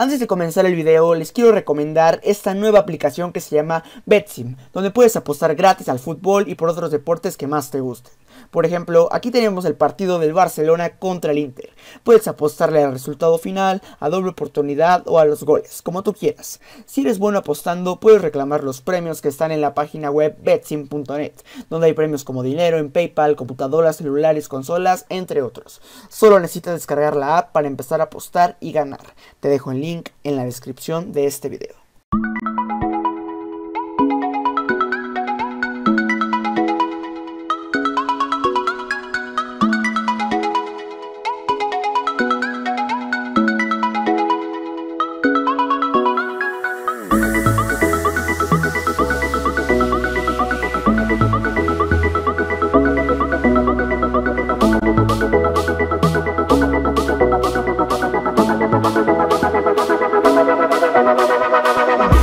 Antes de comenzar el video les quiero recomendar esta nueva aplicación que se llama BetSim, donde puedes apostar gratis al fútbol y por otros deportes que más te gusten. Por ejemplo, aquí tenemos el partido del Barcelona contra el Inter. Puedes apostarle al resultado final, a doble oportunidad o a los goles, como tú quieras. Si eres bueno apostando, puedes reclamar los premios que están en la página web betsim.net, donde hay premios como dinero en PayPal, computadoras, celulares, consolas, entre otros. Solo necesitas descargar la app para empezar a apostar y ganar. Te dejo el link en la descripción de este video. Bye.